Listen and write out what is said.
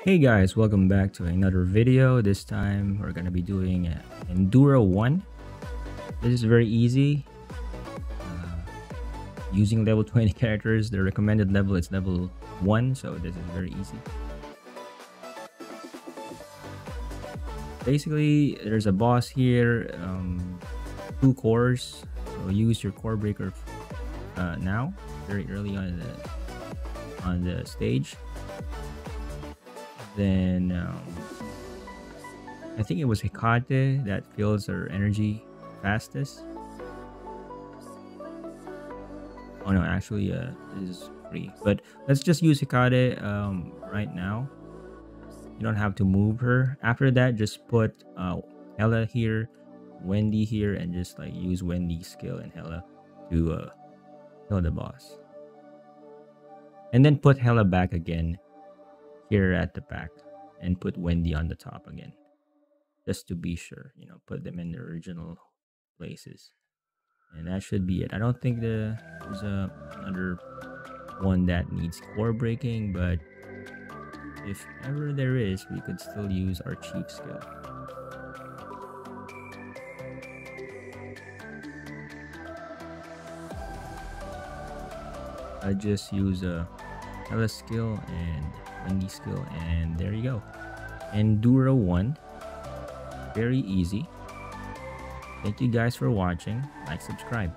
Hey guys, welcome back to another video. This time we're gonna be doing uh, Endura 1. This is very easy. Uh, using level 20 characters, the recommended level is level 1, so this is very easy. Basically, there's a boss here, um, two cores, so use your core breaker uh, now, very early on the, on the stage then um, I think it was Hecate that fills her energy fastest. Oh no, actually, uh, is free. But let's just use Hecate um, right now. You don't have to move her. After that, just put uh, Hella here, Wendy here, and just like use Wendy's skill and Hella to uh, kill the boss. And then put Hella back again here at the back and put Wendy on the top again. Just to be sure, you know, put them in the original places. And that should be it. I don't think the, there's a, another one that needs core breaking, but if ever there is, we could still use our chief skill. I just use a Hella skill and Wendy skill and there you go. Endura 1. Very easy. Thank you guys for watching. Like, subscribe.